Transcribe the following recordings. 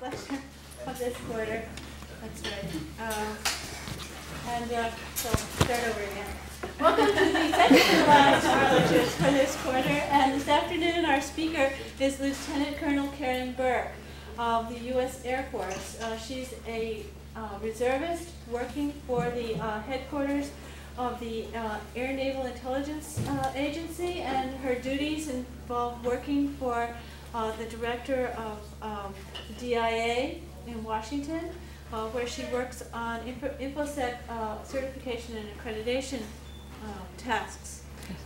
lecture of this quarter. That's right. Um, and uh, so start over again. Welcome to the second last hour for this quarter. And this afternoon, our speaker is Lieutenant Colonel Karen Burke of the U.S. Air Force. Uh, she's a uh, reservist working for the uh, headquarters of the uh, Air Naval Intelligence uh, Agency, and her duties involve working for uh, the director of um, DIA in Washington, uh, where she works on InfoSec uh, certification and accreditation um, tasks.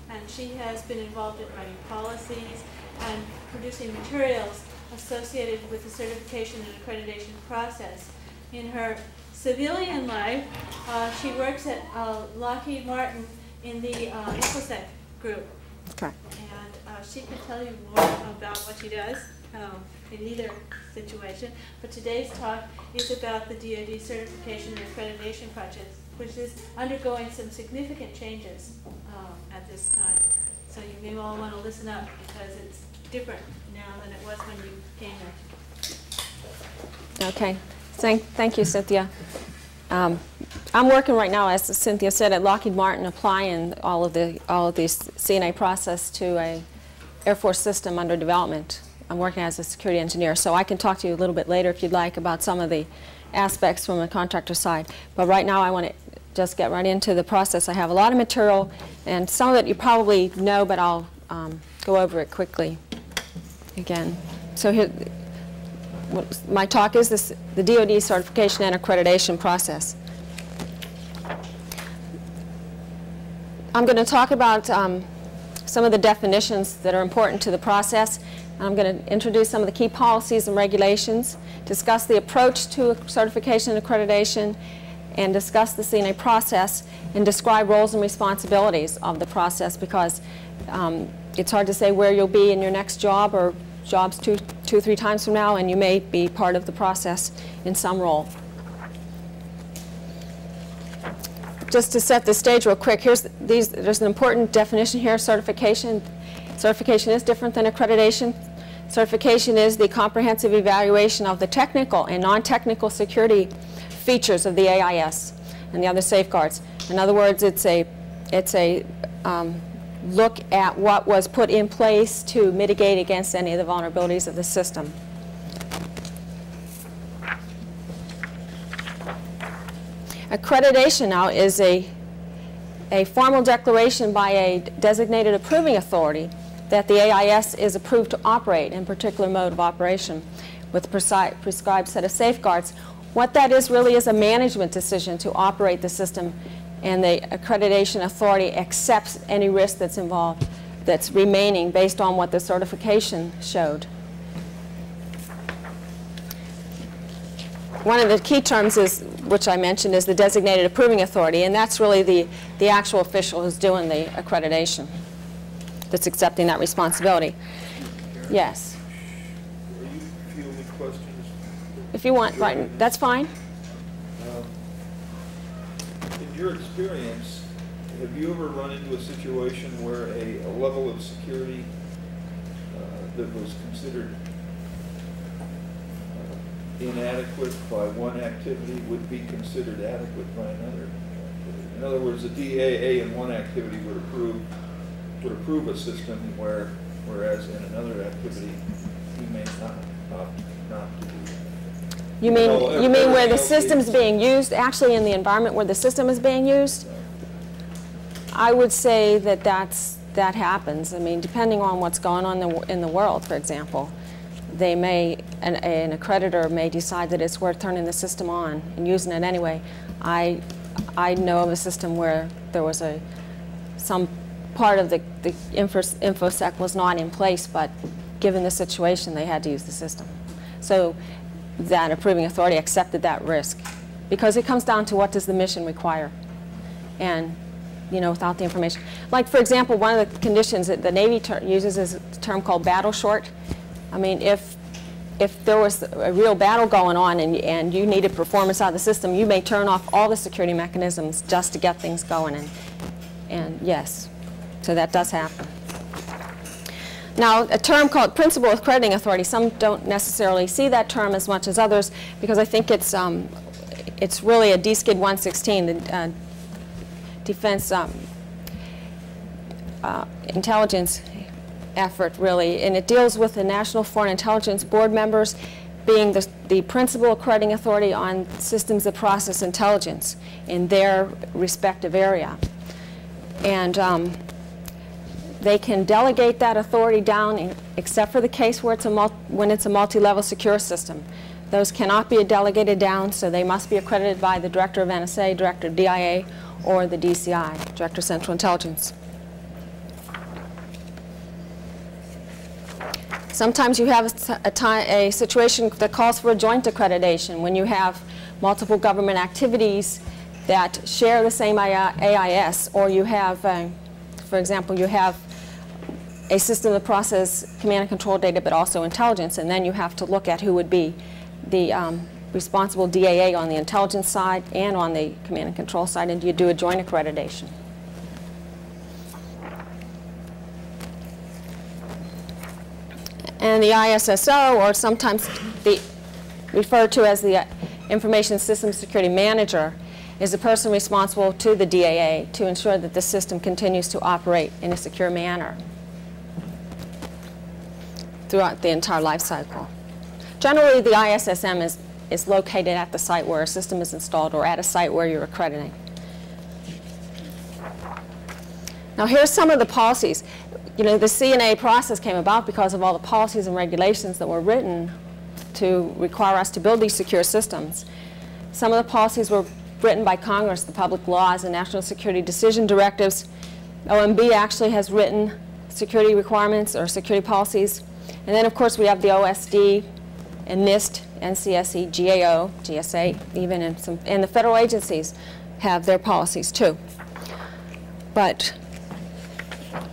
And she has been involved in writing policies and producing materials associated with the certification and accreditation process. In her civilian life, uh, she works at uh, Lockheed Martin in the uh, InfoSec group. Okay. Uh, she can tell you more about what she does um, in either situation. But today's talk is about the DoD certification and accreditation project, which is undergoing some significant changes uh, at this time. So you may all want to listen up because it's different now than it was when you came here. Okay. Thank, thank you, Cynthia. Um, I'm working right now, as Cynthia said, at Lockheed Martin, applying all of the all of this CNA process to a Air Force system under development. I'm working as a security engineer, so I can talk to you a little bit later if you'd like about some of the aspects from the contractor side. But right now, I want to just get right into the process. I have a lot of material, and some of it you probably know, but I'll um, go over it quickly again. So here, my talk is this, the DoD certification and accreditation process. I'm going to talk about um, some of the definitions that are important to the process. I'm going to introduce some of the key policies and regulations, discuss the approach to certification and accreditation, and discuss the C&A process and describe roles and responsibilities of the process because um, it's hard to say where you'll be in your next job or jobs two, two three times from now, and you may be part of the process in some role. Just to set the stage real quick, here's these, there's an important definition here, certification. Certification is different than accreditation. Certification is the comprehensive evaluation of the technical and non-technical security features of the AIS and the other safeguards. In other words, it's a, it's a um, look at what was put in place to mitigate against any of the vulnerabilities of the system. Accreditation now is a, a formal declaration by a designated approving authority that the AIS is approved to operate in particular mode of operation with a prescribed set of safeguards. What that is really is a management decision to operate the system and the accreditation authority accepts any risk that's involved that's remaining based on what the certification showed. One of the key terms is, which I mentioned, is the designated approving authority, and that's really the, the actual official who's doing the accreditation, that's accepting that responsibility. Yes. You? If you want, that's fine. Um, In your experience, have you ever run into a situation where a, a level of security uh, that was considered inadequate by one activity would be considered adequate by another? In other words, the DAA in one activity would approve, would approve a system where, whereas in another activity, he may not, opt not to do that. You mean, Well, you mean where the system's is- being used, actually in the environment where the system is being used? I would say that that's, that happens. I mean, depending on what's going on in the, in the world, for example. They may, an, an accreditor may decide that it's worth turning the system on and using it anyway. I, I know of a system where there was a, some part of the, the info, InfoSec was not in place, but given the situation, they had to use the system. So that approving authority accepted that risk because it comes down to what does the mission require and you know without the information like for example one of the conditions that the Navy uses is a term called battle short I mean if if there was a real battle going on and, and you needed performance out of the system you may turn off all the security mechanisms just to get things going. And and yes so that does happen. Now, a term called Principal Accrediting Authority, some don't necessarily see that term as much as others because I think it's, um, it's really a DCID 116, the uh, Defense um, uh, Intelligence effort, really, and it deals with the National Foreign Intelligence Board members being the, the principal accrediting authority on systems that process intelligence in their respective area. And um, they can delegate that authority down, in, except for the case where it's a when it's a multi-level secure system. Those cannot be delegated down, so they must be accredited by the Director of NSA, Director of DIA, or the DCI, Director of Central Intelligence. Sometimes you have a, a, a situation that calls for a joint accreditation when you have multiple government activities that share the same AIS, or you have, uh, for example, you have a system that processes command and control data but also intelligence, and then you have to look at who would be the um, responsible DAA on the intelligence side and on the command and control side, and you do a joint accreditation. And the ISSO, or sometimes the, referred to as the uh, Information System Security Manager, is the person responsible to the DAA to ensure that the system continues to operate in a secure manner throughout the entire life cycle. Generally, the ISSM is, is located at the site where a system is installed or at a site where you're accrediting. Now, here's some of the policies you know, the C&A process came about because of all the policies and regulations that were written to require us to build these secure systems. Some of the policies were written by Congress, the public laws and national security decision directives. OMB actually has written security requirements or security policies. And then, of course, we have the OSD and NIST, NCSC, GAO, GSA, even in some, and the federal agencies have their policies too. But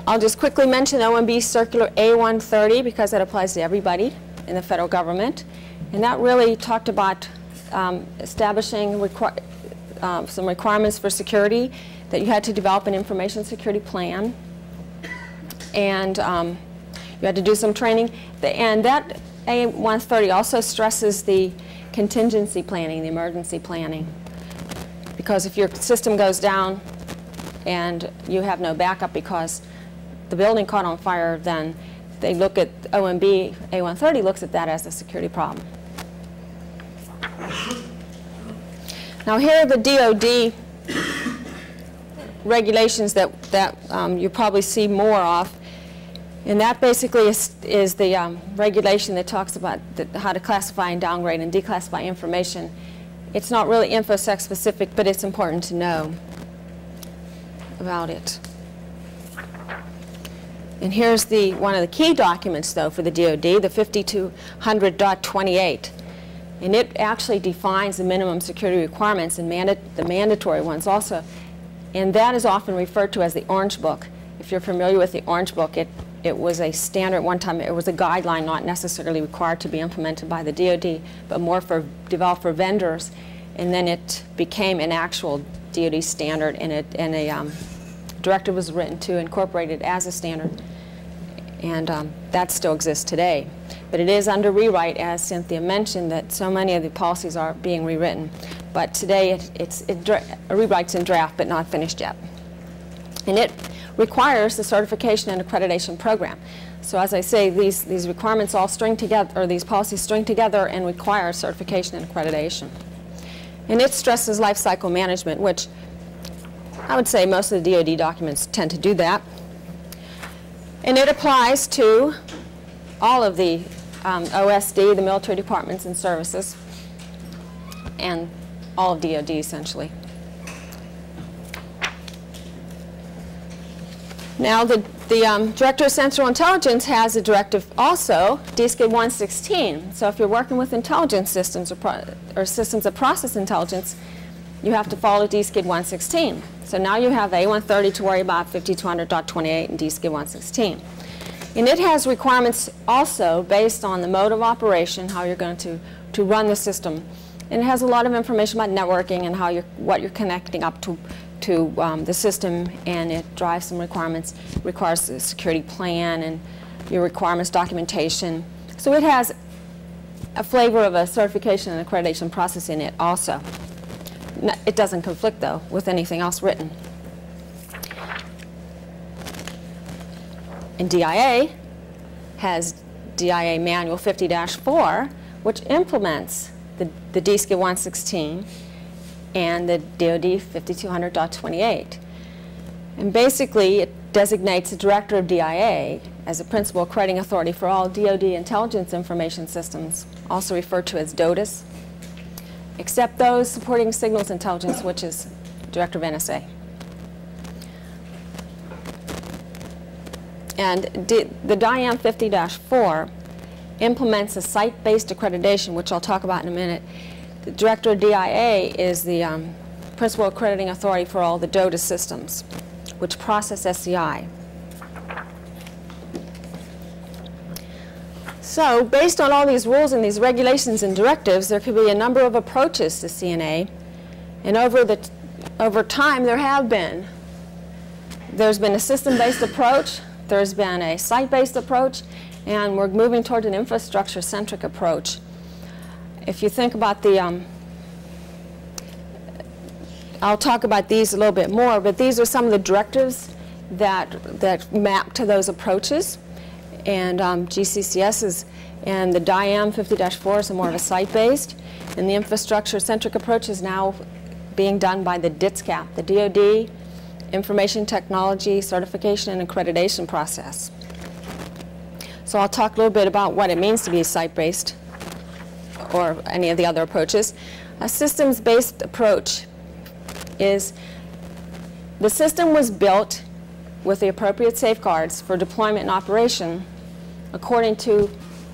I'll just quickly mention OMB Circular A130 because that applies to everybody in the federal government. And that really talked about um, establishing requ um, some requirements for security, that you had to develop an information security plan, and um, you had to do some training. The, and that A130 also stresses the contingency planning, the emergency planning. Because if your system goes down and you have no backup because the building caught on fire, then they look at OMB A130 looks at that as a security problem. Now here are the DoD regulations that, that um, you probably see more of. And that basically is, is the um, regulation that talks about the, how to classify and downgrade and declassify information. It's not really InfoSec specific, but it's important to know about it. And here's the, one of the key documents, though, for the DoD, the 5200.28. And it actually defines the minimum security requirements and manda the mandatory ones also. And that is often referred to as the Orange Book. If you're familiar with the Orange Book, it, it was a standard one time, it was a guideline not necessarily required to be implemented by the DoD, but more for developed for vendors. And then it became an actual DoD standard and, it, and a um, directive was written to incorporate it as a standard, and um, that still exists today. But it is under rewrite, as Cynthia mentioned, that so many of the policies are being rewritten. But today it, it's it a rewrite's in draft, but not finished yet. And it requires the certification and accreditation program. So as I say, these, these requirements all string together, or these policies string together and require certification and accreditation. And it stresses life cycle management, which I would say most of the DoD documents tend to do that. And it applies to all of the um, OSD, the military departments and services, and all of DoD essentially. Now the, the um, Director of Central Intelligence has a directive also, DCID 116. So if you're working with intelligence systems or, or systems of process intelligence, you have to follow DCID 116. So now you have A130 to worry about, 5200.28 and DCID 116. And it has requirements also based on the mode of operation, how you're going to, to run the system. And it has a lot of information about networking and how you're, what you're connecting up to, to um, the system, and it drives some requirements, requires a security plan and your requirements documentation. So it has a flavor of a certification and accreditation process in it also. It doesn't conflict, though, with anything else written. And DIA has DIA Manual 50-4, which implements the, the DCID 116 and the DoD 5200.28. And basically, it designates the director of DIA as the principal accrediting authority for all DoD intelligence information systems, also referred to as DODIIS, except those supporting signals intelligence, which is director of NSA. And the DIAM 50-4 implements a site-based accreditation, which I'll talk about in a minute. The director of DIA is the um, principal accrediting authority for all the DODIIS systems, which process SCI. So, based on all these rules and these regulations and directives, there could be a number of approaches to C&A, and over the over time there have been. There's been a system-based approach, there's been a site-based approach, and we're moving toward an infrastructure-centric approach. If you think about the, um, I'll talk about these a little bit more, but these are some of the directives that, that map to those approaches. And um, GCCS is, and the DIAM 50-4 is more of a site-based, and the infrastructure-centric approach is now being done by the DITSCAP, the DoD Information Technology Certification and Accreditation Process. So I'll talk a little bit about what it means to be site-based or any of the other approaches. A systems-based approach is the system was built with the appropriate safeguards for deployment and operation according to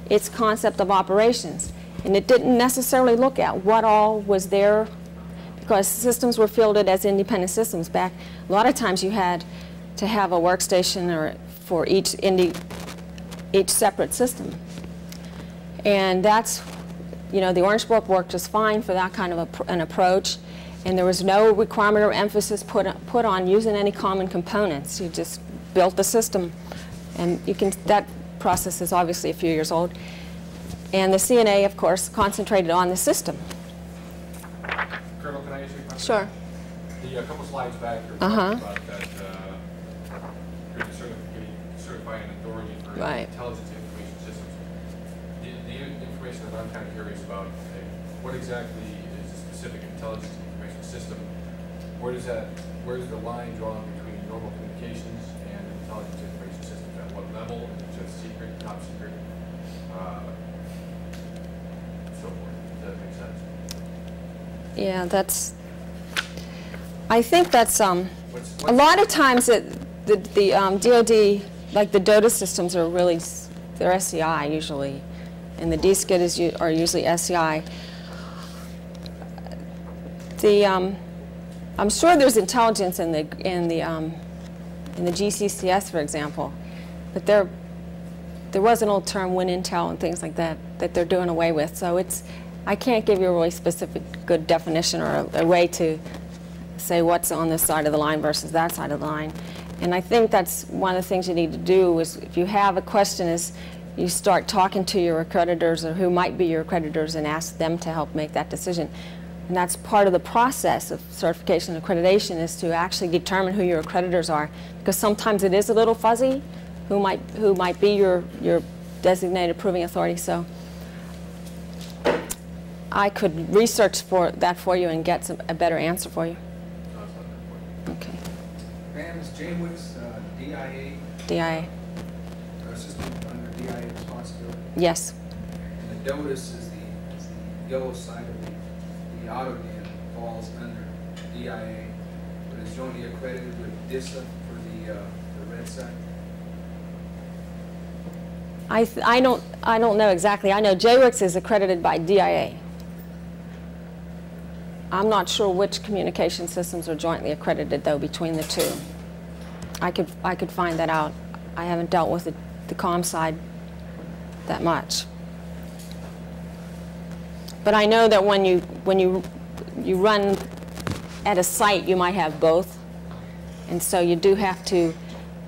its concept of operations. And it didn't necessarily look at what all was there because systems were fielded as independent systems back. A lot of times you had to have a workstation or for each indi- each separate system. And that's, you know, the Orange Book worked just fine for that kind of a, an approach. And there was no requirement or emphasis put, put on using any common components. You just built the system. And you can, that process is obviously a few years old. And the C&A, of course, concentrated on the system. Colonel, can I ask you a question? Sure. The, a couple slides back, you were Uh-huh. talking about that, uh, you're certificate, certifying authority for Right. intelligence information systems. The, the information that I'm kind of curious about, okay, what exactly is a specific intelligence information system? Where does that, where's the line drawn between normal communications and intelligence information systems? At what level? Secret, top secret? Uh, so forth. Does that make sense? Yeah, that's, I think that's, um, What's, a lot of times it, the, the um, DoD, like the DODIIS systems are really, s- they're SCI usually, and the DCID is, are usually SCI. The, um, I'm sure there's intelligence in the, in the, um, in the GCCS, for example, but there, there was an old term, Win Intel and things like that, that they're doing away with. So it's, I can't give you a really specific, good definition or a, a way to say what's on this side of the line versus that side of the line. And I think that's one of the things you need to do is if you have a question is you start talking to your accreditors or who might be your accreditors and ask them to help make that decision. And that's part of the process of certification and accreditation is to actually determine who your accreditors are because sometimes it is a little fuzzy who might who might be your your designated approving authority. So I could research for that for you and get some, a better answer for you. No, it's not that important. Okay. Ma'am, is JWICS uh, DIA, DIA. or system under DIA responsibility? Yes. And the DODIIS is the, is the yellow side of the, the AutoDIN falls under DIA, but is Joni accredited with DISA for the, uh, the red side? I, I don't I don't know exactly. I know JWICS is accredited by DIA. I'm not sure which communication systems are jointly accredited though between the two. I could I could find that out. I haven't dealt with the, the com side that much. But I know that when you when you you run at a site, you might have both, and so you do have to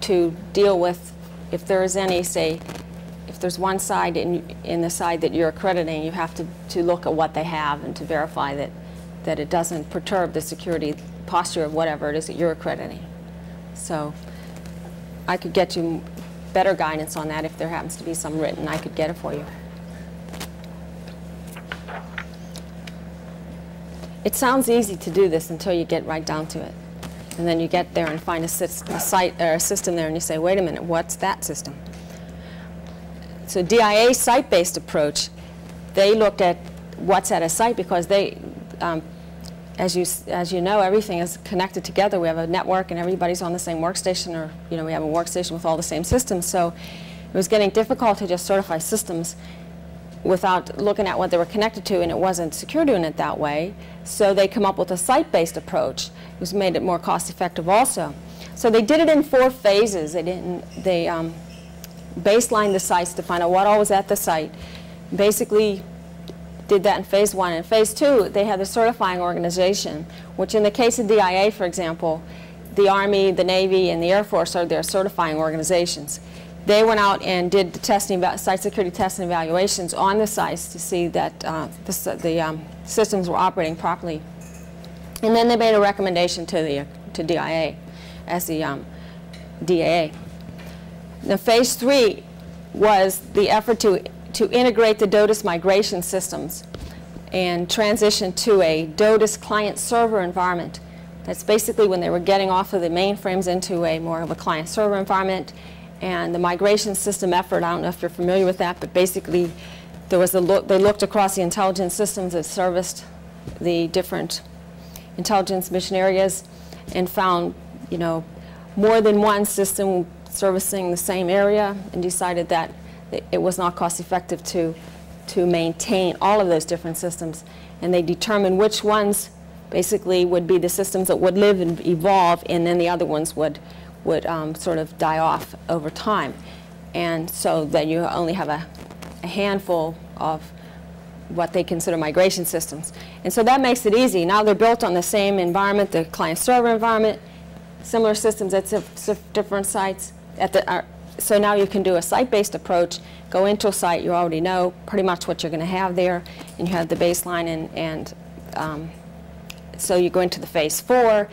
to deal with if there is any say if there's one side in, in the side that you're accrediting, you have to, to look at what they have and to verify that, that it doesn't perturb the security posture of whatever it is that you're accrediting. So I could get you better guidance on that if there happens to be some written. I could get it for you. It sounds easy to do this until you get right down to it. And then you get there and find a, a site or a system there and you say, wait a minute, what's that system? So DIA site-based approach, they looked at what's at a site because they, um, as you as you know, everything is connected together. We have a network and everybody's on the same workstation, or you know, we have a workstation with all the same systems. So it was getting difficult to just certify systems without looking at what they were connected to, and it wasn't secure doing it that way. So they come up with a site-based approach, which made it more cost-effective also. So they did it in four phases. They didn't. They um, baselined the sites to find out what all was at the site. Basically, did that in phase one. In phase two, they had the certifying organization, which in the case of DIA, for example, the Army, the Navy, and the Air Force are their certifying organizations. They went out and did the testing, site security tests and evaluations on the sites to see that uh, the, the um, systems were operating properly. And then they made a recommendation to the to DIA as the um, DAA. Now, phase three was the effort to, to integrate the DODIIS migration systems and transition to a DODIIS client-server environment. That's basically when they were getting off of the mainframes into a more of a client-server environment. And the migration system effort, I don't know if you're familiar with that, but basically there was a look, they looked across the intelligence systems that serviced the different intelligence mission areas and found, you know, more than one system servicing the same area and decided that it- was not cost effective to, to maintain all of those different systems. And they determined which ones basically would be the systems that would live and evolve and then the other ones would, would um, sort of die off over time. And so that you only have a, a handful of what they consider migration systems. And so that makes it easy. Now they're built on the same environment, the client server environment, similar systems at different sites. At the, uh, so now you can do a site-based approach, go into a site, you already know pretty much what you're going to have there, and you have the baseline and, and um, so you go into the phase four,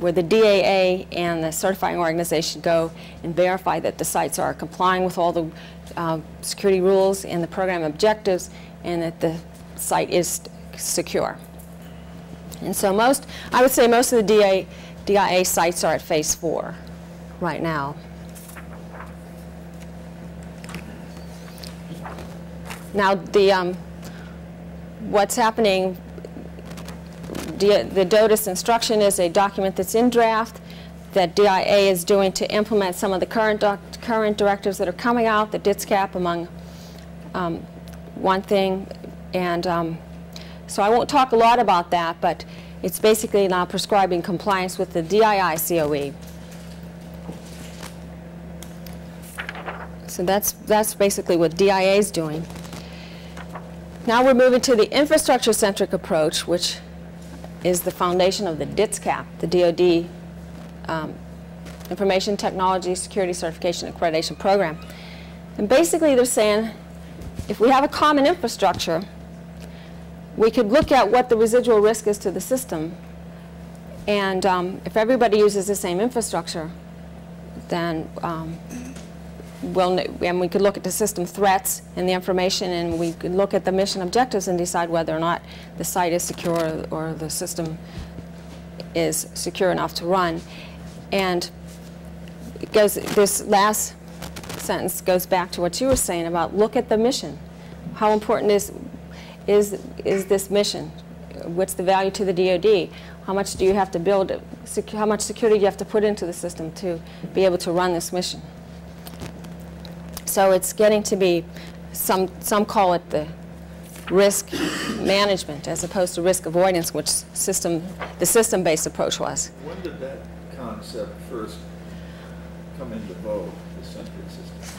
where the DAA and the certifying organization go and verify that the sites are complying with all the uh, security rules and the program objectives, and that the site is secure. And so most, I would say most of the DIA sites are at phase four right now. Now, the, um, what's happening the DODIIS instruction is a document that's in draft that DIA is doing to implement some of the current, current directives that are coming out, the DITSCAP among um, one thing. And um, so I won't talk a lot about that, but it's basically now prescribing compliance with the DII COE. So that's, that's basically what DIA is doing. Now we're moving to the infrastructure-centric approach, which is the foundation of the DITSCAP, the DoD um, Information Technology Security Certification Accreditation Program. And basically they're saying if we have a common infrastructure, we could look at what the residual risk is to the system. And um, if everybody uses the same infrastructure, then um, we'll, and we could look at the system threats and the information, and we could look at the mission objectives and decide whether or not the site is secure or the system is secure enough to run. And it goes, this last sentence goes back to what you were saying about look at the mission. How important is, is, is this mission? What's the value to the DoD? How much do you have to build, how much security do you have to put into the system to be able to run this mission? So it's getting to be, some, some call it the risk management as opposed to risk avoidance, which system, the system-based approach was. When did that concept first come into vogue, the centric system?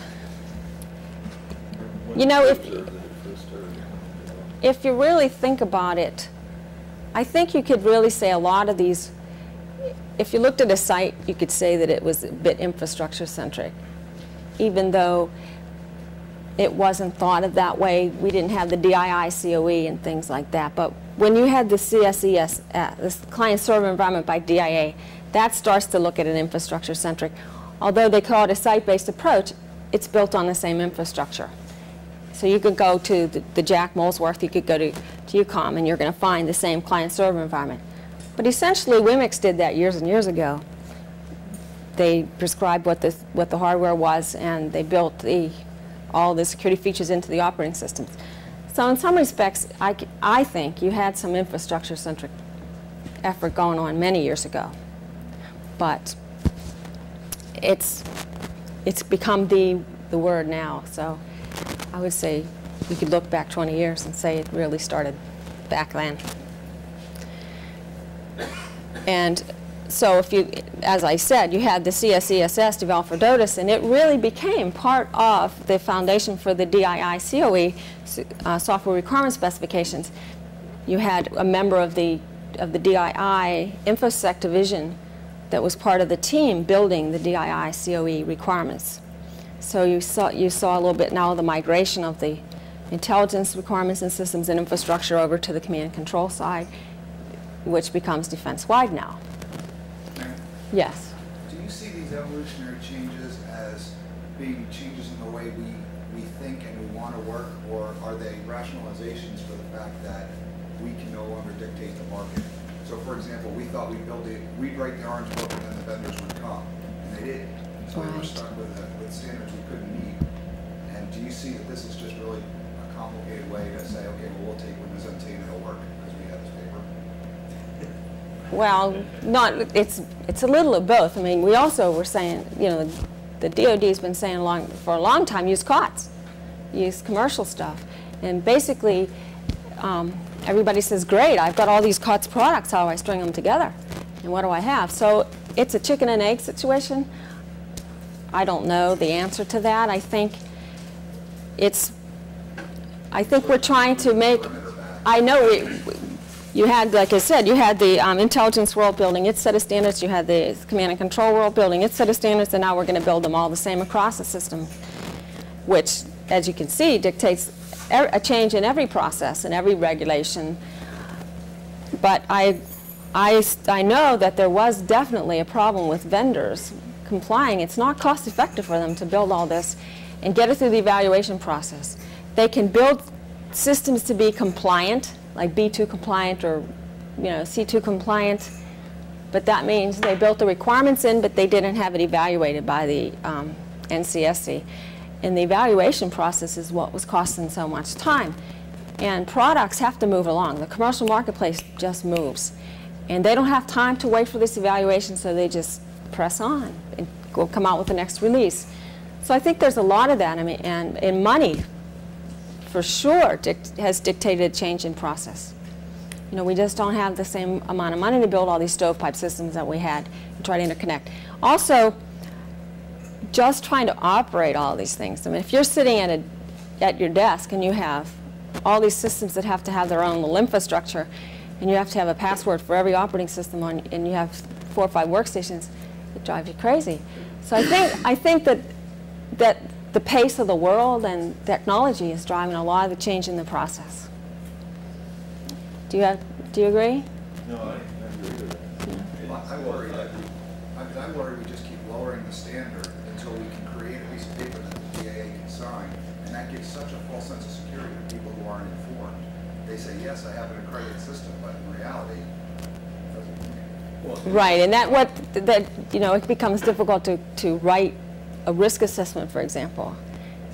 When You know, if- you observe that it first started coming into vogue? If you really think about it, I think you could really say a lot of these, if you looked at a site, you could say that it was a bit infrastructure-centric, even though it wasn't thought of that way. We didn't have the DII COE and things like that. But when you had the CSES, uh, this client server environment by DIA, that starts to look at an infrastructure centric. Although they call it a site-based approach, it's built on the same infrastructure. So you could go to the, the JAC Molesworth, you could go to, to EUCOM, and you're going to find the same client server environment. But essentially, WWMCCS did that years and years ago. They prescribed what the, what the hardware was, and they built the, all the security features into the operating systems. So in some respects, I, I think you had some infrastructure-centric effort going on many years ago. But it's, it's become the, the word now. So I would say we could look back 20 years and say it really started back then. And so if you, as I said, you had the CSESS developed for DODIIS, and it really became part of the foundation for the DII COE uh, software requirement specifications. You had a member of the of the DII InfoSec division that was part of the team building the DII COE requirements. So you saw you saw a little bit now the migration of the intelligence requirements and systems and infrastructure over to the command and control side, which becomes defense-wide now. Yes. Do you see these evolutionary changes as being changes in the way we, we think and we want to work, or are they rationalizations for the fact that we can no longer dictate the market? So for example, we thought we'd build it, we'd write the orange book and then the vendors would come, and they didn't. So we were stuck with, with standards we couldn't meet. And do you see that this is just really a complicated way to say, okay, well, we'll take Windows NT and it'll work because we have this paper? Well, not, it's, it's a little of both. I mean, we also were saying, you know, the DOD's been saying long, for a long time, use COTS, use commercial stuff. And basically, um, everybody says, great, I've got all these COTS products, how do I string them together? And what do I have? So it's a chicken and egg situation. I don't know the answer to that. I think it's, I think we're trying to make, I know we, you had, like I said, you had the um, intelligence world building its set of standards, you had the command and control world building its set of standards, and now we're going to build them all the same across the system, which, as you can see, dictates a change in every process and every regulation. But I, I, I know that there was definitely a problem with vendors complying. It's not cost effective for them to build all this and get it through the evaluation process. They can build systems to be compliant, like B2 compliant or you know, C2 compliant, but that means they built the requirements in, but they didn't have it evaluated by the um, NCSC. And the evaluation process is what was costing so much time. And products have to move along. The commercial marketplace just moves. And they don't have time to wait for this evaluation, so they just press on and go come out with the next release. So I think there's a lot of that. I mean, and, and money, for sure, has dictated a change in process. You know, we just don't have the same amount of money to build all these stovepipe systems that we had and try to interconnect. Also, just trying to operate all these things. I mean, if you're sitting at, a, at your desk and you have all these systems that have to have their own little infrastructure, and you have to have a password for every operating system on, and you have four or five workstations, it drives you crazy. So I think, I think that, that the pace of the world and technology is driving a lot of the change in the process. Do you, have, do you agree? No, I, I agree with that. Well, I worry that, I, I worry we just keep lowering the standard until we can create a piece of paper that the DAA can sign, and that gives such a false sense of security to people who aren't informed. They say, yes, I have an accredited system, but in reality, it. Right, and that what that you know it becomes difficult to to write a risk assessment, for example,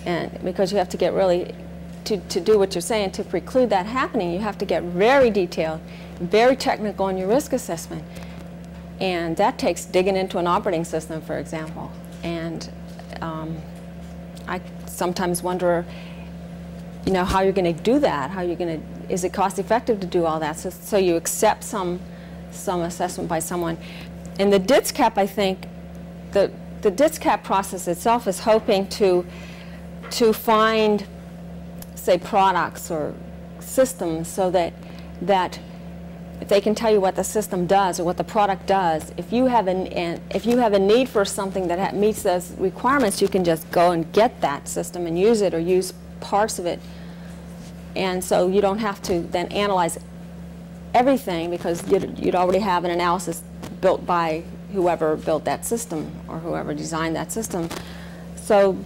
and because you have to get really to to do what you're saying to preclude that happening, you have to get very detailed, very technical in your risk assessment, and that takes digging into an operating system, for example, and um, I sometimes wonder you know, how you're going to do that, how you're going to, is it cost effective to do all that? So, so you accept some, some assessment by someone. In the DITSCAP, I think, the, the DITSCAP process itself is hoping to, to find, say, products or systems so that, that if they can tell you what the system does or what the product does, if you have an, an if you have a need for something that ha- meets those requirements, you can just go and get that system and use it or use parts of it. And so you don't have to then analyze everything because you'd, you'd already have an analysis built by whoever built that system or whoever designed that system. So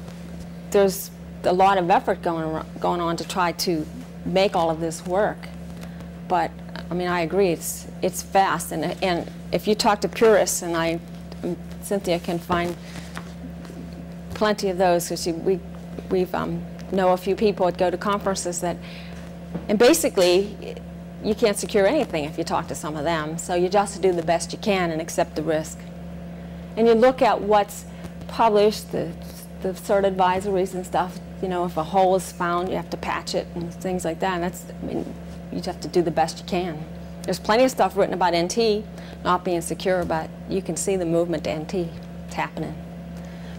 there's a lot of effort going, going on to try to make all of this work. But, I mean, I agree, it's, it's fast. And, and if you talk to purists, and I, Cynthia can find plenty of those, because we, we've, um, know a few people that go to conferences that, and basically, you can't secure anything if you talk to some of them. So you just do the best you can and accept the risk. And you look at what's published, the, the cert advisories and stuff. You know, if a hole is found, you have to patch it and things like that. And that's, I mean, you just have to do the best you can. There's plenty of stuff written about NT not being secure, but you can see the movement to NT. It's happening.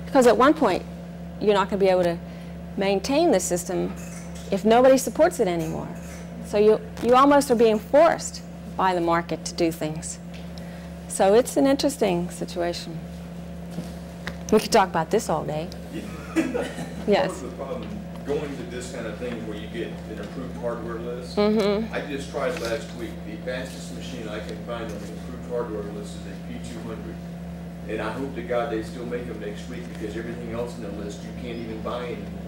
Because at one point, you're not going to be able to maintain the system if nobody supports it anymore. So you, you almost are being forced by the market to do things. So it's an interesting situation. We could talk about this all day. Yes. Part of the problem, going to this kind of thing where you get an approved hardware list. Mm-hmm. I just tried last week, the fastest machine I can find on the approved hardware list is a P two hundred. And I hope to God they still make them next week because everything else in the list you can't even buy anymore.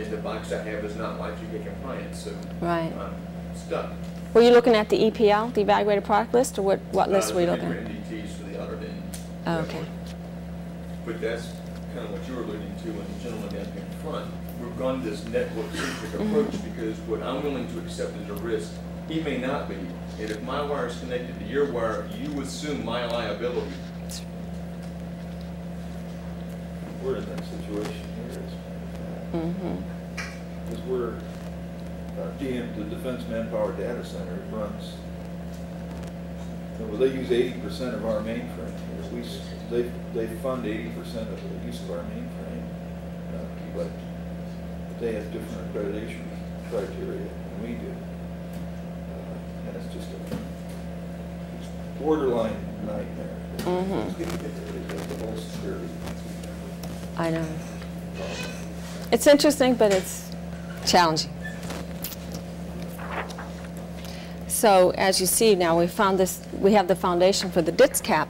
And the box I have is not Y2K compliant, so Right. I'm stuck. Were you looking at the EPL, the evaluated product list, or what, what list Uh, were you looking at? different NDTs for the other end. Oh, okay. But that's kind of what you were alluding to when the gentleman down here in front. We've gone this network-centric Mm-hmm. approach because what I'm willing to accept is a risk. He may not be. And if my wire is connected to your wire, you assume my liability. We're in that situation here. Mm-hmm. Because we're, uh, DM, the Defense Manpower Data Center runs, well, they use eighty percent of our mainframe. We, they, they fund eighty percent of the use of our mainframe. uh, But they have different accreditation criteria than we do. Uh, And it's just a borderline nightmare. Mhm. The whole security. I know. It's interesting, but it's challenging. So as you see now, we found this, we have the foundation for the DITSCAP.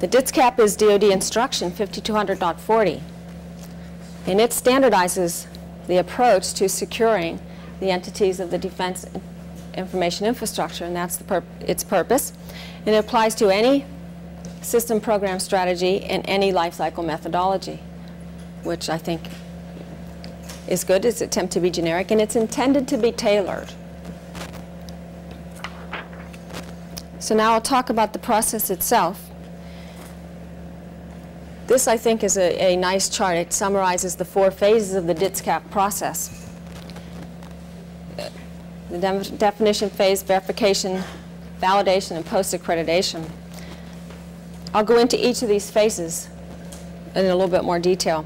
The DITSCAP is DoD instruction 5200.40, and it standardizes the approach to securing the entities of the defense information infrastructure, and that's the pur- its purpose. And it applies to any system program strategy and any life cycle methodology, which I think is good. It's an attempt to be generic, and it's intended to be tailored. So now I'll talk about the process itself. This, I think, is a, a nice chart. It summarizes the four phases of the DITSCAP process. The dem- definition phase, verification, validation, and post-accreditation. I'll go into each of these phases in a little bit more detail.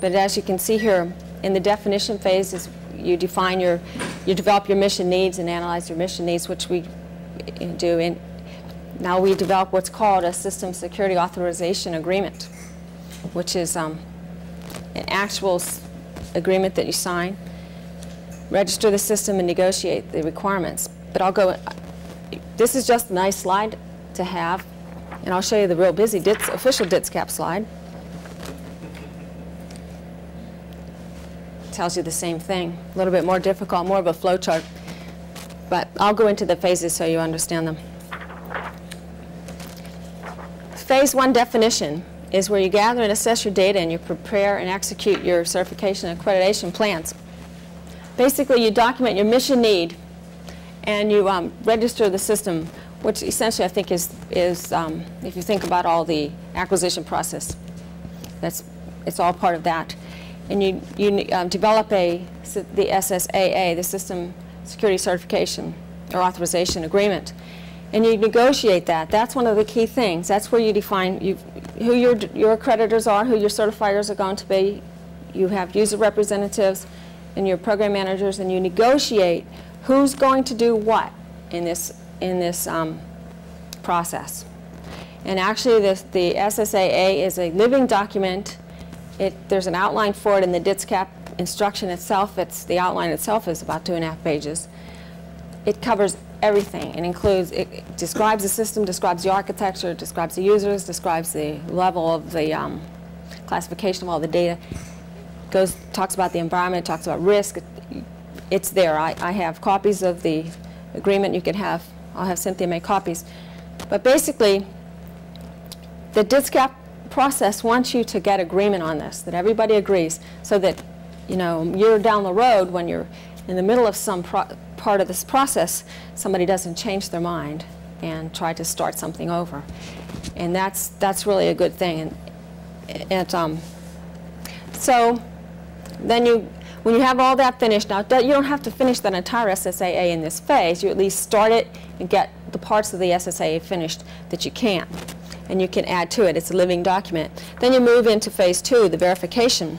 But as you can see here, in the definition phase is you define your, you develop your mission needs and analyze your mission needs, which we do. And now we develop what's called a System Security Authorization Agreement, which is um, an actual agreement that you sign, register the system, and negotiate the requirements. But I'll go, this is just a nice slide to have, and I'll show you the real busy DITS, official DITSCAP slide. Tells you the same thing, a little bit more difficult, more of a flow chart. But I'll go into the phases so you understand them. Phase one definition is where you gather and assess your data and you prepare and execute your certification and accreditation plans. Basically, you document your mission need and you um, register the system, which essentially I think is, is um, if you think about all the acquisition process, that's, it's all part of that. And you, you um, develop a, the SSAA, the System Security Certification or Authorization Agreement, and you negotiate that. That's one of the key things. That's where you define you, who your, your accreditors are, who your certifiers are going to be. You have user representatives and your program managers, and you negotiate who's going to do what in this, in this um, process. And actually, the SSAA is a living document. It, there's an outline for it in the DITSCAP instruction itself. It's, the outline itself is about two and a half pages. It covers everything. It includes, it it describes the system, describes the architecture, describes the users, describes the level of the um, classification of all the data. Goes, talks about the environment, talks about risk. It's there. I, I have copies of the agreement you can have. I'll have Cynthia make copies. But basically, the DITSCAP process wants you to get agreement on this, that everybody agrees, so that, you know, you're down the road when you're in the middle of some part of this process, somebody doesn't change their mind and try to start something over. And that's, that's really a good thing. And, and um, so then you, when you have all that finished, now you don't have to finish that entire SSAA in this phase. You at least start it and get the parts of the SSAA finished that you can. And you can add to it. It's a living document. Then you move into phase two, the verification,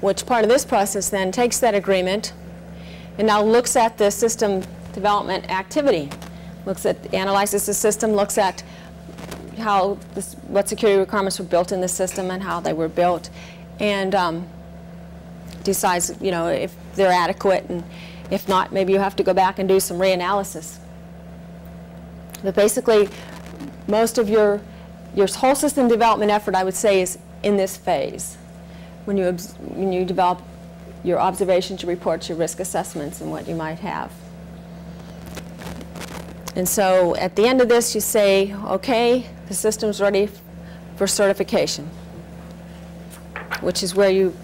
which part of this process then takes that agreement and now looks at the system development activity. Looks at, analyzes the system, looks at how, this, what security requirements were built in the system and how they were built, and um, decides, you know, if they're adequate, and if not, maybe you have to go back and do some reanalysis. But basically, most of your, your whole system development effort, I would say, is in this phase. When you, when you develop your observations, your reports, your risk assessments, and what you might have. And so at the end of this, you say, okay, the system's ready for certification, which is where you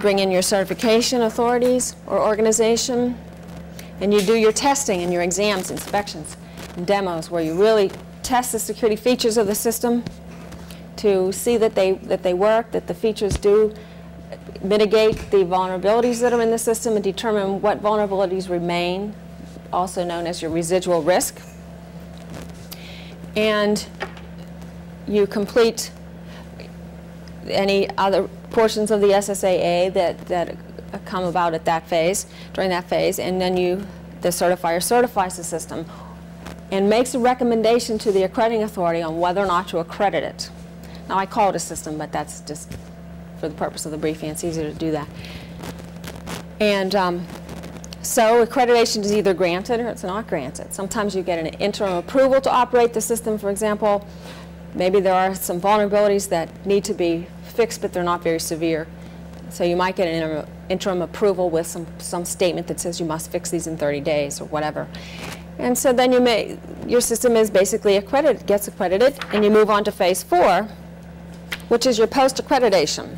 bring in your certification authorities or organization, and you do your testing and your exams, inspections, demos, where you really test the security features of the system to see that they, that they work, that the features do mitigate the vulnerabilities that are in the system and determine what vulnerabilities remain, also known as your residual risk. And you complete any other portions of the SSAA that, that come about at that phase, during that phase, and then you, the certifier certifies the system and makes a recommendation to the accrediting authority on whether or not to accredit it. Now, I call it a system, but that's just for the purpose of the briefing. It's easier to do that. And um, so accreditation is either granted or it's not granted. Sometimes you get an interim approval to operate the system, for example. Maybe there are some vulnerabilities that need to be fixed, but they're not very severe. So you might get an interim, interim approval with some, some statement that says you must fix these in 30 days or whatever. And so then you may, your system is basically accredited, gets accredited, and you move on to phase four, which is your post-accreditation,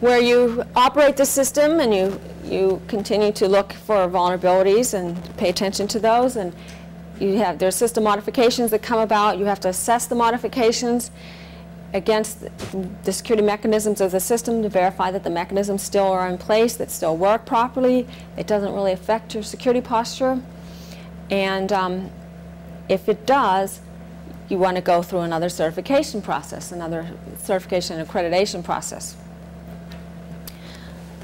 where you operate the system and you, you continue to look for vulnerabilities and pay attention to those. And you have, there's system modifications that come about. You have to assess the modifications against the security mechanisms of the system to verify that the mechanisms still are in place, that still work properly. It doesn't really affect your security posture. And um, if it does, you want to go through another certification process, another certification and accreditation process.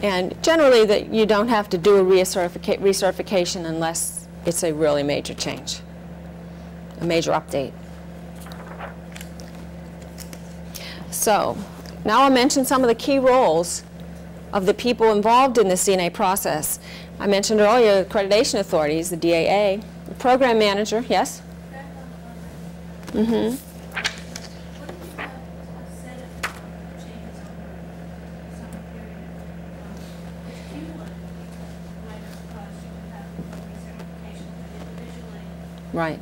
And generally, that you don't have to do a recertifica recertification unless it's a really major change, a major update. So now I'll mention some of the key roles of the people involved in the C&A process. I mentioned earlier accreditation authorities, the DAA, program manager, yes? Mm-hmm. Right.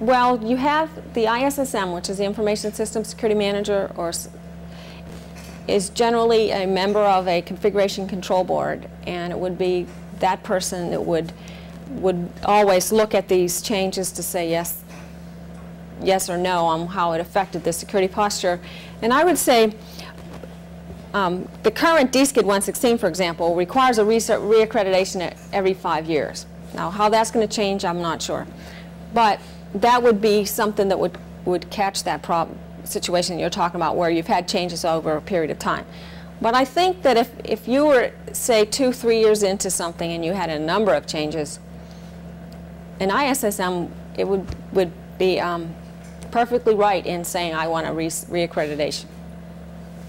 Well, you have the ISSM, which is the Information System Security Manager, or is generally a member of a configuration control board, and it would be that person that would would always look at these changes to say yes, yes or no on how it affected the security posture. And I would say um, the current DCID 116, for example, requires a reaccreditation every five years. Now, how that's going to change, I'm not sure. But that would be something that would, would catch that problem, situation you're talking about where you've had changes over a period of time. But I think that if, if you were, say, two, three years into something and you had a number of changes, an ISSM, it would, would be um, perfectly right in saying, I want a re- reaccreditation.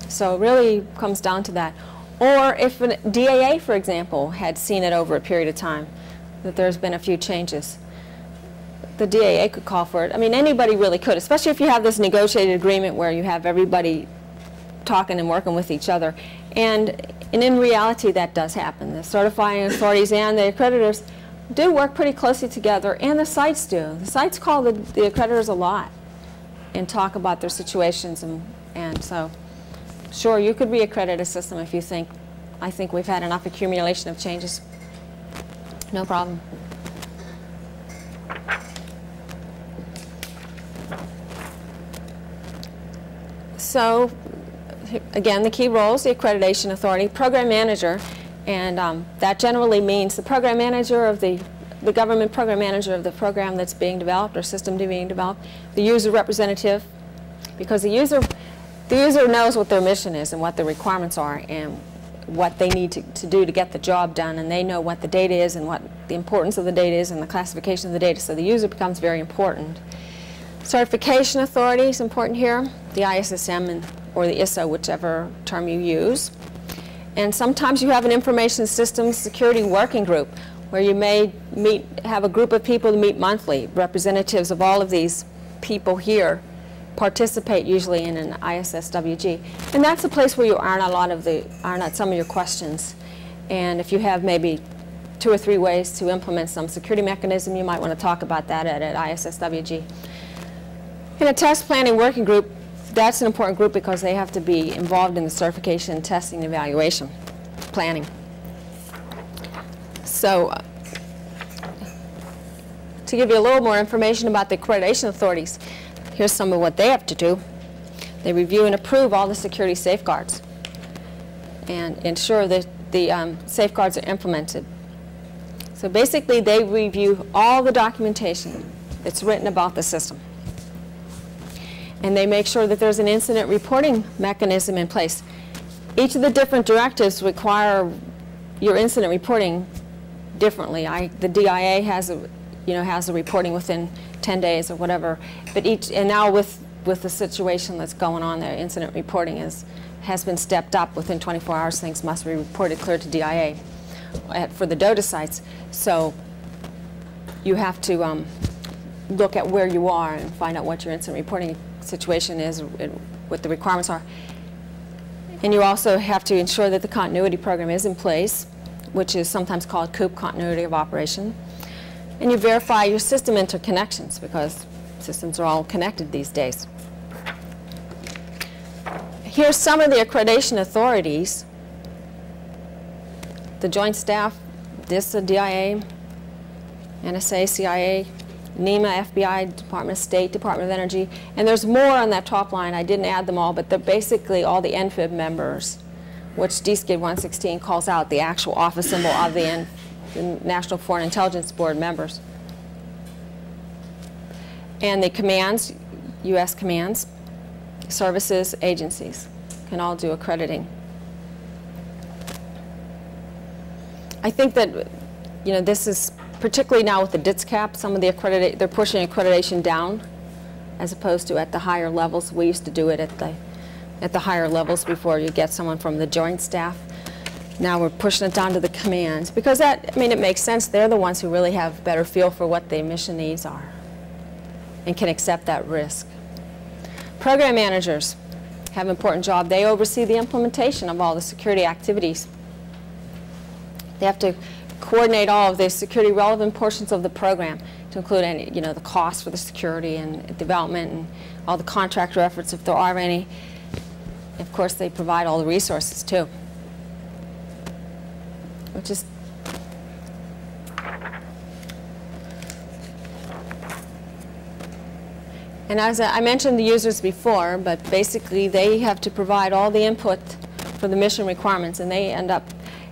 So it really comes down to that. Or if a DAA, for example, had seen it over a period of time, that there's been a few changes, the DAA could call for it. I mean, anybody really could, especially if you have this negotiated agreement where you have everybody talking and working with each other. And, and in reality, that does happen. The certifying authorities and the accreditors do work pretty closely together, and the sites do. The sites call the, the accreditors a lot and talk about their situations, and, and so sure, you could reaccredit a system if you think, I think we've had enough accumulation of changes. No problem. So, again, the key roles, the accreditation authority, program manager, and um, that generally means the program manager of the, the government program manager of the program that's being developed or system being developed, the user representative, because the user, the user knows what their mission is and what the requirements are and what they need to, to do to get the job done and they know what the data is and what the importance of the data is and the classification of the data. So the user becomes very important. Certification authority is important here, the ISSM and, or the ISO, whichever term you use. And sometimes you have an information systems security working group where you may meet, have a group of people to meet monthly, representatives of all of these people here participate usually in an ISSWG. And that's a place where you iron a lot of the, iron out some of your questions. And if you have maybe two or three ways to implement some security mechanism, you might want to talk about that at, at ISSWG. In a test planning working group, that's an important group because they have to be involved in the certification, testing, evaluation, planning. So, uh, to give you a little more information about the accreditation authorities, here's some of what they have to do. They review and approve all the security safeguards and ensure that the um, safeguards are implemented. So basically, they review all the documentation that's written about the system and they make sure that there's an incident reporting mechanism in place. Each of the different directives require your incident reporting differently. I, the DIA has a, you know, has a reporting within 10 days or whatever, but each, and now with, with the situation that's going on there, incident reporting is, has been stepped up. Within 24 hours, things must be reported clear to DIA at, for the DODIIS sites. So you have to um, look at where you are and find out what your incident reporting situation is, what the requirements are. And you also have to ensure that the continuity program is in place, which is sometimes called COOP, continuity of operation. And you verify your system interconnections because systems are all connected these days. Here's some of the accreditation authorities. The Joint Staff, DISA, DIA, NSA, CIA, NIMA, FBI, Department of State, Department of Energy, and there's more on that top line. I didn't add them all, but they're basically all the NFIB members, which DCID 116 calls out the actual office symbol of the, N the National Foreign Intelligence Board members. And the commands, U.S. commands, services, agencies can all do accrediting. I think that, you know, this is particularly now with the DITSCAP, some of the accreditation, they're pushing accreditation down as opposed to at the higher levels. We used to do it at the, at the higher levels before you get someone from the joint staff. Now we're pushing it down to the commands because that, I mean, it makes sense. They're the ones who really have better feel for what the mission needs are and can accept that risk. Program managers have an important job. They oversee the implementation of all the security activities. They have to coordinate all of the security relevant portions of the program to include any, you know, the cost for the security and development and all the contractor efforts if there are any. Of course, they provide all the resources too, which is And as I mentioned the users before, but basically they have to provide all the input for the mission requirements and they end up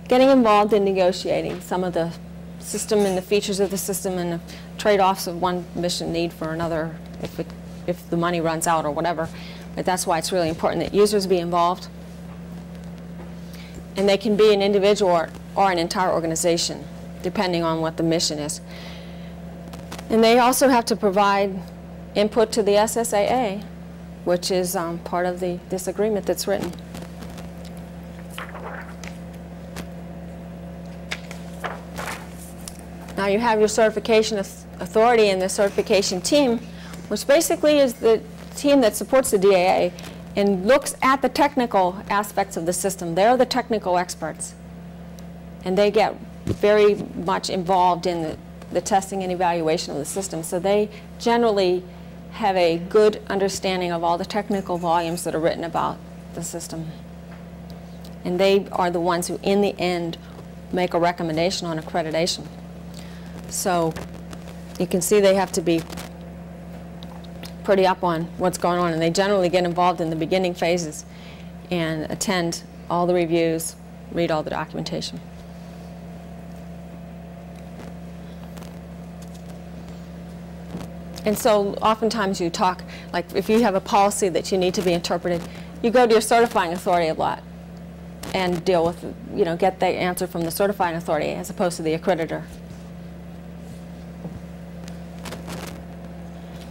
getting involved in negotiating some of the system and the features of the system and the trade-offs of one mission need for another if, it, if the money runs out or whatever. but that's why it's really important that users be involved. And they can be an individual or, or an entire organization, depending on what the mission is. And they also have to provide input to the SSAA, which is um, part of the, this agreement that's written. You have your certification authority and the certification team, which basically is the team that supports the DAA and looks at the technical aspects of the system. They're the technical experts. And they get very much involved in the, the testing and evaluation of the system. So they generally have a good understanding of all the technical volumes that are written about the system. And they are the ones who, in the end, make a recommendation on accreditation. So you can see they have to be pretty up on what's going on, and they generally get involved in the beginning phases and attend all the reviews, read all the documentation. And so oftentimes you talk, like if you have a policy that you need to be interpreted, you go to your certifying authority a lot and deal with, you know, get the answer from the certifying authority as opposed to the accreditor.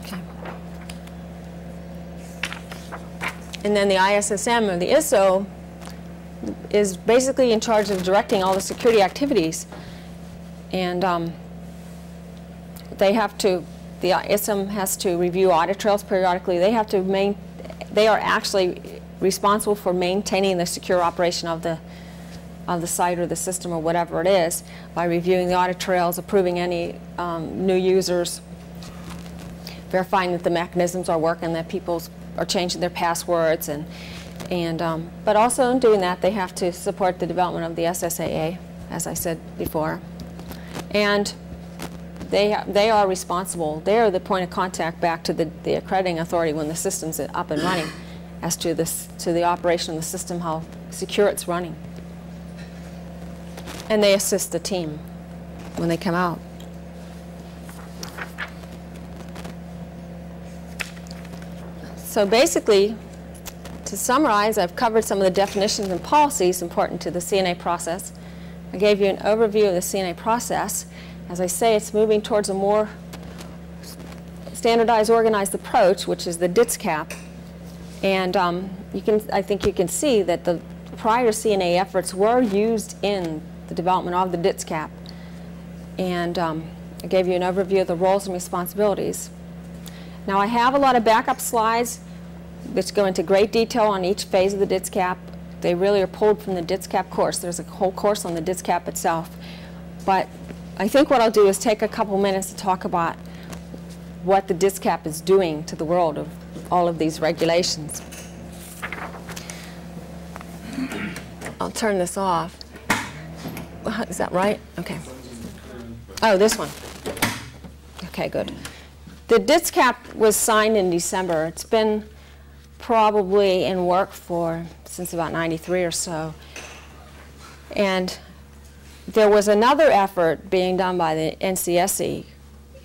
Okay. And then the ISSM or the ISO is basically in charge of directing all the security activities. And um, they have to, the ISM has to review audit trails periodically. They have to main, they are actually responsible for maintaining the secure operation of the of the site or the system or whatever it is by reviewing the audit trails, approving any um, new users, verifying that the mechanisms are working, that people are changing their passwords, and and um, but also in doing that, they have to support the development of the SSAA, as I said before, and they they are responsible. They are the point of contact back to the, the accrediting authority when the system's up and running, as to this to the operation of the system, how secure it's running, and they assist the team when they come out. So basically, to summarize, I've covered some of the definitions and policies important to the C&A process. I gave you an overview of the C&A process. As I say, it's moving towards a more standardized, organized approach, which is the DITSCAP. And um, you can, I think you can see that the prior C&A efforts were used in the development of the DITSCAP. And um, I gave you an overview of the roles and responsibilities. Now I have a lot of backup slides which go into great detail on each phase of the DITSCAP. They really are pulled from the DITSCAP course. There's a whole course on the DITSCAP itself. But I think what I'll do is take a couple minutes to talk about what the DITSCAP is doing to the world of all of these regulations. I'll turn this off. Is that right? Okay. Oh, this one. Okay, good. The DITSCAP was signed in December. It's been probably in work for since about 93 or so. And there was another effort being done by the NCSC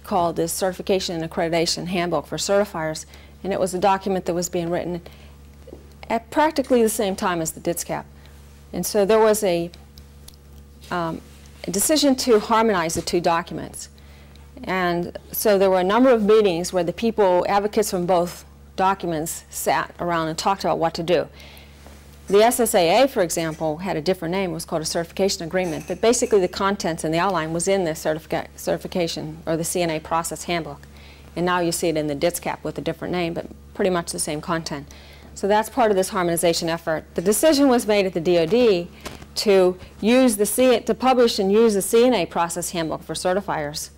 called the Certification and Accreditation Handbook for Certifiers, and it was a document that was being written at practically the same time as the DITSCAP. And so there was a, um, a decision to harmonize the two documents. And so there were a number of meetings where the people, advocates from both documents, sat around and talked about what to do. The SSAA, for example, had a different name. It was called a certification agreement. But basically the contents and the outline was in the certifica certification or the C&A process handbook. And now you see it in the DITSCAP with a different name, but pretty much the same content. So that's part of this harmonization effort. The decision was made at the DoD to use the C to publish and use the C&A process handbook for certifiers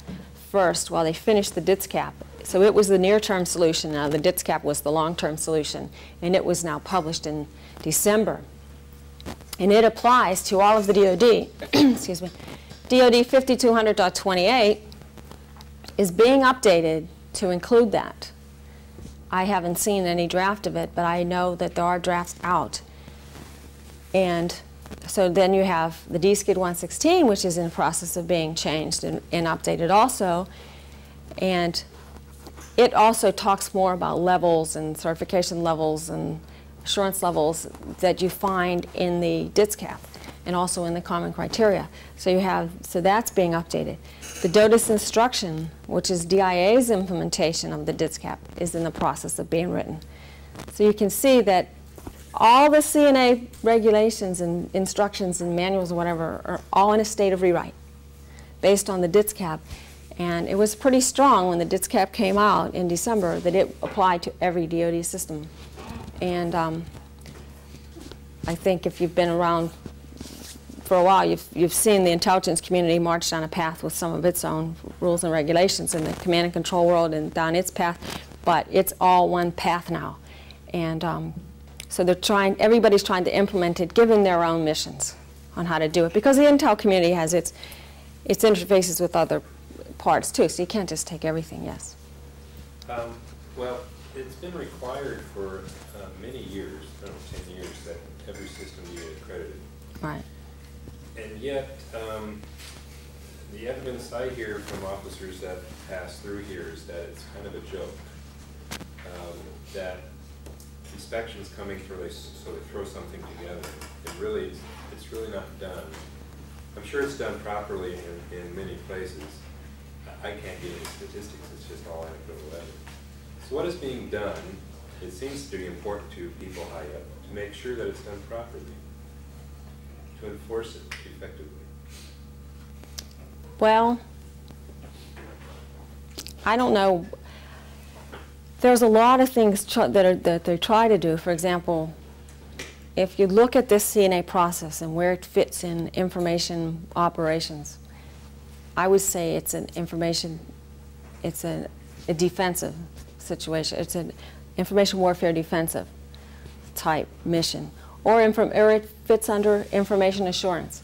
first while they finished the DITSCAP. So it was the near-term solution. Now the DITSCAP was the long-term solution, and it was now published in December. And it applies to all of the DoD. Excuse me. DoD 5200.28 is being updated to include that. I haven't seen any draft of it, but I know that there are drafts out. And so then you have the DCID 116, which is in the process of being changed and, and updated also. And it also talks more about levels and certification levels and assurance levels that you find in the DITSCAP and also in the common criteria. So you have, so that's being updated. The DODIIS instruction, which is DIA's implementation of the DITSCAP, is in the process of being written. So you can see that all the C&A regulations and instructions and manuals or whatever are all in a state of rewrite based on the DITSCAP. And it was pretty strong when the DITSCAP came out in December that it applied to every DoD system. And um, I think if you've been around for a while, you've, you've seen the intelligence community march down a path with some of its own rules and regulations in the command and control world and down its path, but it's all one path now. And um, so they're trying, everybody's trying to implement it given their own missions on how to do it because the intel community has its, its interfaces with other parts too, so you can't just take everything, yes. Um, Well, it's been required for uh, many years, I don't know, 10 years, that every system be accredited. Right. And yet, um, the evidence I hear from officers that pass through here is that it's kind of a joke. Um, That inspections coming through, they so they throw something together. It really, it's- it's really not done. I'm sure it's done properly in, in many places. I can't give any statistics, it's just all anecdotal evidence. So what is being done, it seems to be important to people high up, to make sure that it's done properly, to enforce it effectively. Well, I don't know. There's a lot of things that, are, that they try to do. For example, if you look at this C&A process and where it fits in information operations, I would say it's an information, it's a, a defensive situation. It's an information warfare defensive type mission. Or, inform, or it fits under information assurance.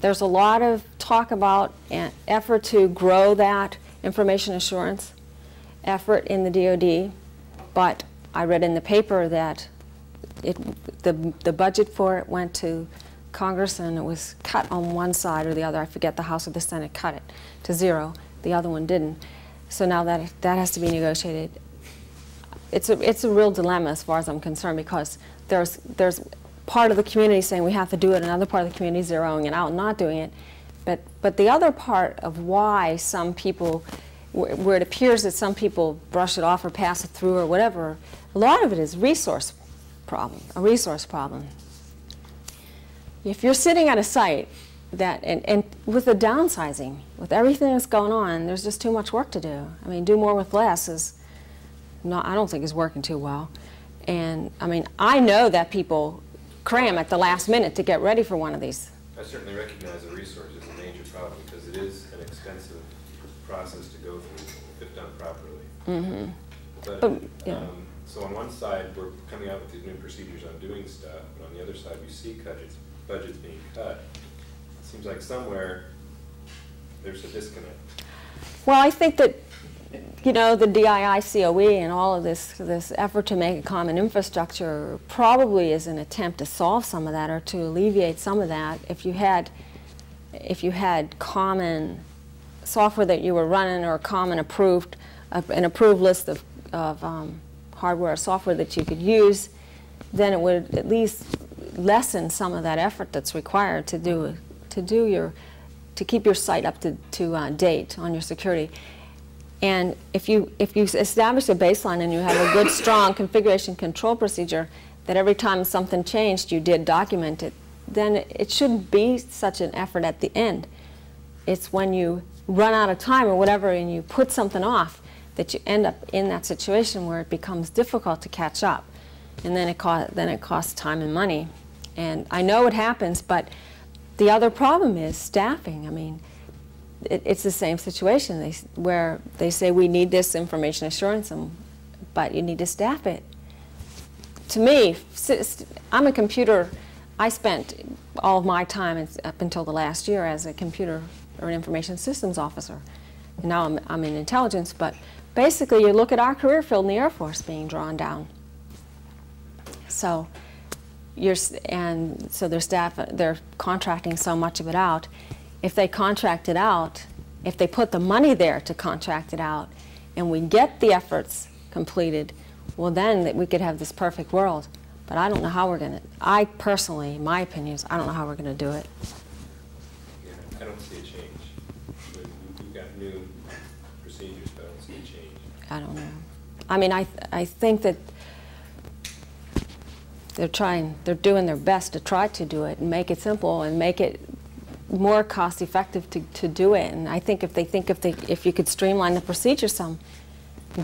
There's a lot of talk about an effort to grow that information assurance effort in the DoD, but I read in the paper that it, the, the budget for it went to Congress and it was cut on one side or the other. I forget the House or the Senate cut it to zero. The other one didn't. So now that that has to be negotiated. It's a, it's a real dilemma as far as I'm concerned because there's, there's part of the community saying we have to do it, another part of the community zeroing it out and not doing it. But, but the other part of why some people, where it appears that some people brush it off or pass it through or whatever, a lot of it is resource problem, a resource problem. If you're sitting at a site that, and, and with the downsizing, with everything that's going on, there's just too much work to do. I mean, do more with less is not, I don't think is working too well. And I mean, I know that people cram at the last minute to get ready for one of these. I certainly recognize the resource is a major problem because it is an extensive process to go through if done properly. Mm-hmm. But, But, yeah. um, so on one side, we're coming out with these new procedures on doing stuff, but on the other side, we see budgets, budgets being cut. It seems like somewhere, there's a disconnect. Well, I think that, you know, the DII COE and all of this, this effort to make a common infrastructure probably is an attempt to solve some of that or to alleviate some of that. If you had, if you had common software that you were running or common approved, uh, an approved list of, of um, hardware or software that you could use, then it would at least lessen some of that effort that's required to do, to do your, to keep your site up to, to uh, date on your security. And if you, if you establish a baseline and you have a good, strong configuration control procedure that every time something changed you did document it, then it shouldn't be such an effort at the end. It's when you run out of time or whatever and you put something off that you end up in that situation where it becomes difficult to catch up. And then it, co- then it costs time and money. And I know it happens, but the other problem is staffing. I mean, it, it's the same situation they, where they say we need this information assurance, but you need to staff it. To me, I'm a computer. I spent all of my time up until the last year as a computer or an information systems officer. Now I'm, I'm in intelligence, but basically you look at our career field in the Air Force being drawn down. So you're, and so their staff, they're contracting so much of it out. If they contract it out, if they put the money there to contract it out, and we get the efforts completed, well then that we could have this perfect world. But I don't know how we're gonna, I personally, my opinion is, I don't know how we're gonna do it. Yeah, I don't see a change. We- We've got new procedures, but I don't see a change. I don't know. I mean, I, I think that they're trying, they're doing their best to try to do it and make it simple and make it more cost effective to, to do it. And I think if they think if they, if you could streamline the procedure some,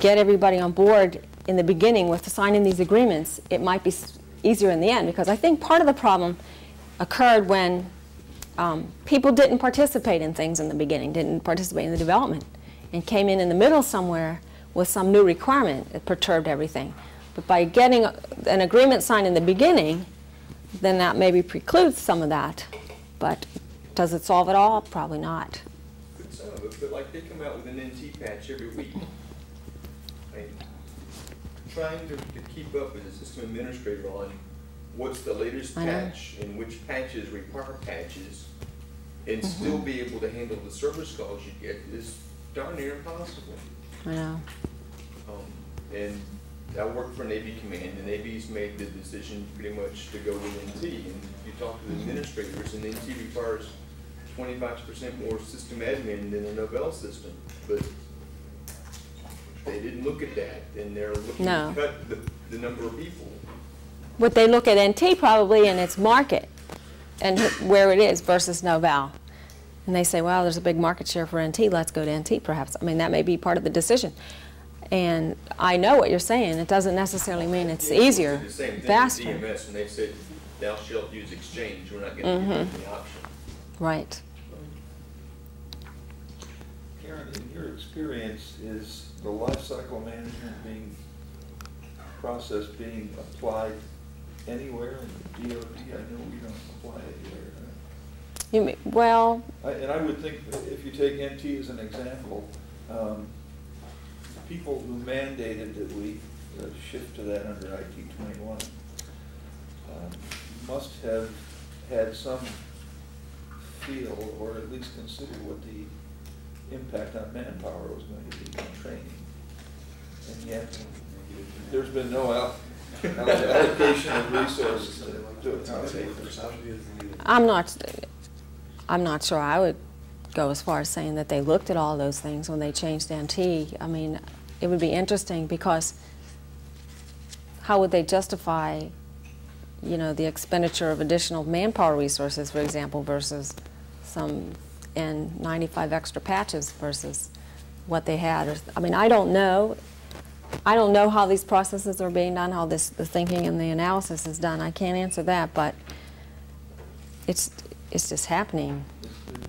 get everybody on board in the beginning with signing these agreements, it might be easier in the end. Because I think part of the problem occurred when um, people didn't participate in things in the beginning, didn't participate in the development, and came in in the middle somewhere with some new requirement. It perturbed everything. But by getting an agreement signed in the beginning, then that maybe precludes some of that. But does it solve it all? Probably not. But some of it, but like they come out with an NT patch every week. Like, Trying to, to keep up as a system administrator on what's the latest patch and which patches require patches and still Mm-hmm. be able to handle the service calls you get is darn near impossible. I know. Um, And I work for Navy Command, and Navy's made the decision pretty much to go with NT. And you talk to the mm-hmm. administrators, and NT requires twenty-five percent more system admin than a Novell system. But they didn't look at that, and they're looking No. to cut the, the number of people. What they look at NT probably in its market and where it is versus Novell. And they say, well, there's a big market share for NT, let's go to NT perhaps. I mean, that may be part of the decision. And I know what you're saying. It doesn't necessarily mean it's Yeah, easier, did The same thing with faster. DMS, and they said, thou shalt use exchange, we're not gonna give you Mm-hmm. the option. Right. Karen, in your experience, is the life cycle management being, process being applied anywhere in the DoD? I know we don't apply it here. You mean, well, I- And I would think, if you take NT as an example, um, people who mandated that we uh, shift to that under IT twenty-one um, must have had some feel, or at least considered what the impact on manpower was going to be on training. And yet, there's been no al- allocation of resources to- to accommodate. I'm not, I'm not sure I would go as far as saying that they looked at all those things when they changed NT. I mean, it would be interesting because how would they justify, you know, the expenditure of additional manpower resources, for example, versus some N95 extra patches versus what they had? I mean, I don't know. I don't know how these processes are being done, how this, the thinking and the analysis is done. I can't answer that, but it's, it's just happening.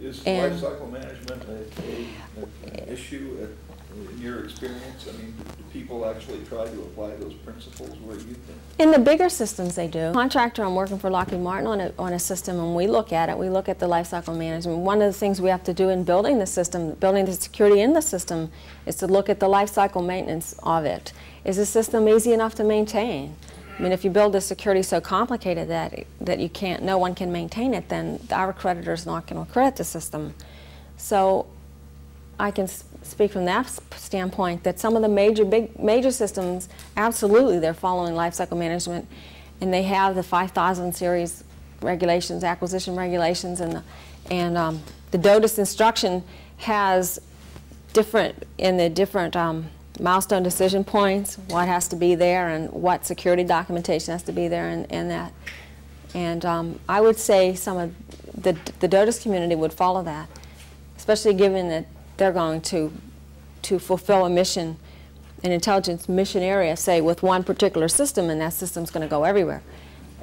Is And- life cycle management a, a, an issue at- in your experience? I mean, do people actually try to apply those principles where you think? In the bigger systems, they do. Contractor, I'm working for Lockheed Martin on a, on a system, and we look at it. We look at the lifecycle management. One of the things we have to do in building the system, building the security in the system, is to look at the lifecycle maintenance of it. Is the system easy enough to maintain? I mean, if you build the security so complicated that that you can't, no one can maintain it, then our creditor's not going to credit the system. So I can speak from that standpoint that some of the major big major systems absolutely they're following life cycle management and they have the 5000 series regulations acquisition regulations and the, and um, the DODIIS instruction has different in the different um, milestone decision points what has to be there and what security documentation has to be there and, and that and um, I would say some of the, the DODIIS community would follow that especially given that they're going to, to fulfill a mission, an intelligence mission area, say with one particular system, and that system's going to go everywhere,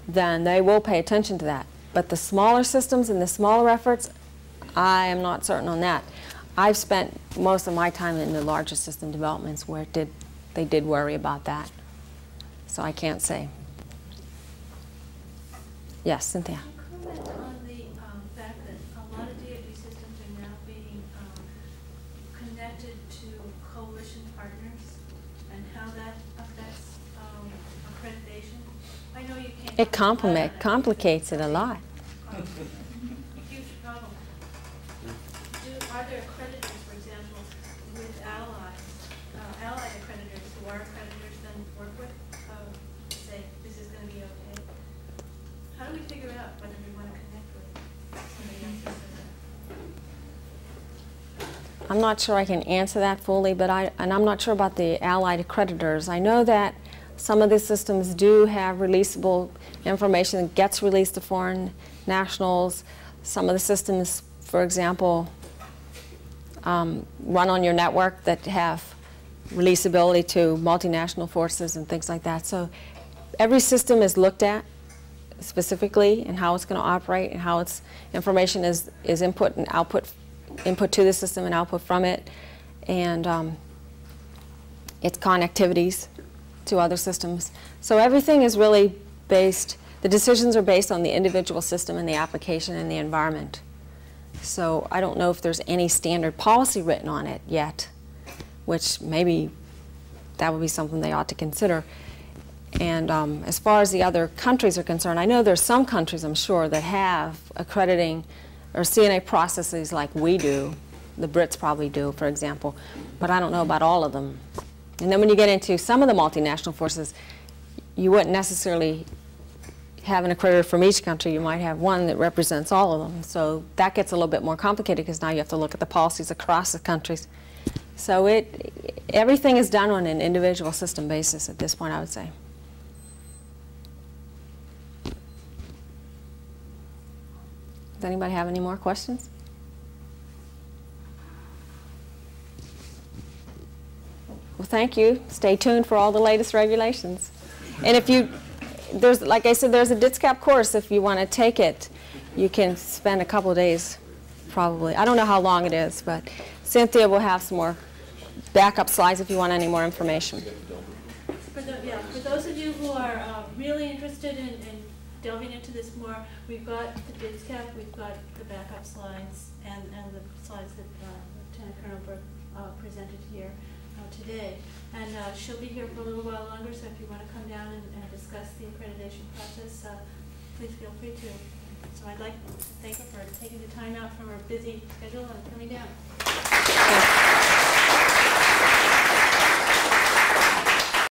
then they will pay attention to that. But the smaller systems and the smaller efforts, I am not certain on that. I've spent most of my time in the larger system developments where it did, they did worry about that. So I can't say. Yes, Cynthia. Comment on the um, fact that a lot of DoD systems are now being um, connected to coalition partners and how that affects um, accreditation. I know you can't. It comment on complicate, it. complicates it a lot. Um, Huge problem. Do, are there accreditors, for example, with allies, uh, figure out whether we want to connect with somebody else or not. I'm not sure I can answer that fully, but I, and I'm not sure about the allied creditors. I know that some of the systems do have releasable information that gets released to foreign nationals. Some of the systems, for example, um, run on your network that have releasability to multinational forces and things like that. So every system is looked at specifically and how it's going to operate and how its information is, is input and output, input to the system and output from it, and um, its connectivities to other systems. So everything is really based, the decisions are based on the individual system and the application and the environment. So I don't know if there's any standard policy written on it yet, which maybe that would be something they ought to consider. And um, as far as the other countries are concerned, I know there's some countries, I'm sure, that have accrediting or C&A processes like we do. The Brits probably do, for example, but I don't know about all of them. And then when you get into some of the multinational forces, you wouldn't necessarily have an accreditor from each country. You might have one that represents all of them. So that gets a little bit more complicated because now you have to look at the policies across the countries. So it, everything is done on an individual system basis at this point, I would say. Does anybody have any more questions? Well, thank you. Stay tuned for all the latest regulations. And if you, there's, like I said, there's a DITSCAP course if you want to take it. You can spend a couple days, probably. I don't know how long it is, but Cynthia will have some more backup slides if you want any more information. For the, yeah, for those of you who are uh, really interested in, in delving into this more, we've got the DITSCAP, we've got the backup slides, and, and the slides that uh, Lieutenant Colonel Burke uh, presented here uh, today. And uh, she'll be here for a little while longer, so if you want to come down and, and discuss the accreditation process, uh, please feel free to. So I'd like to thank her for taking the time out from her busy schedule and coming down.